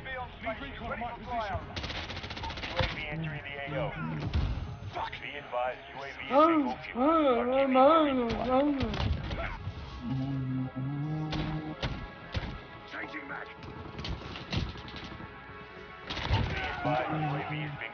We've got a UAV on station. Ready for flyout. UAV entering the AO. Be advised, UAV is. RTB for resupply. Changing mag. Be advised, UAV is bingo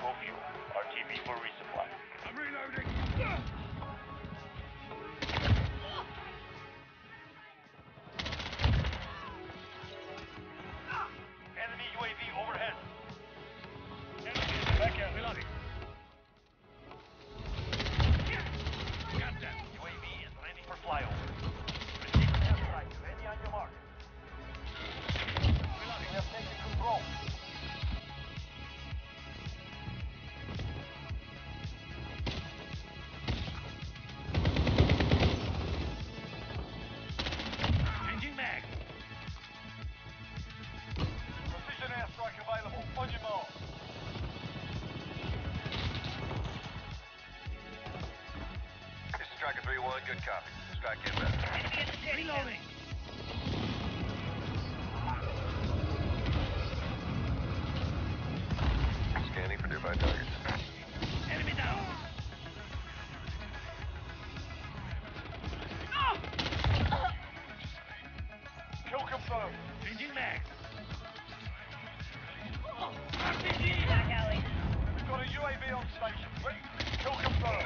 Striker 3-1. Good copy. Strike inbound. Reloading. Scanning for nearby targets. Enemy down. Kill confirmed. Changing mag. We've got a UAV on station. Ready. Kill confirmed.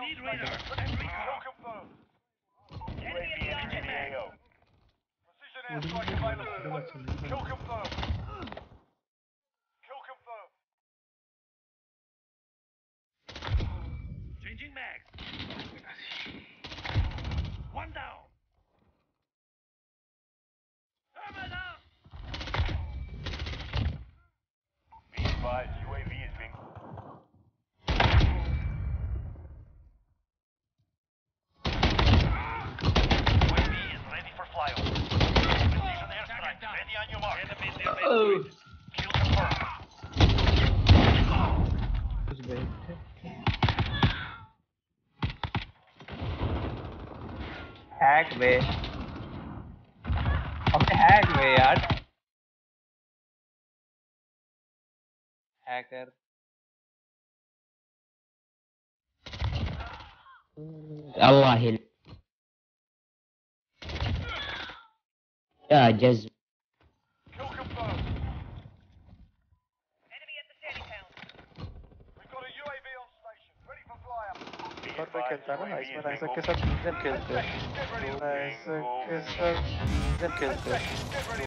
need station. radar. Kill confirmed. Enemy near Kill confirmed. कुछ बैठे hack वे अबे hack वे यार hacker الله ال... يا جزم importa que el tarama es para que esa del que el que esa del que el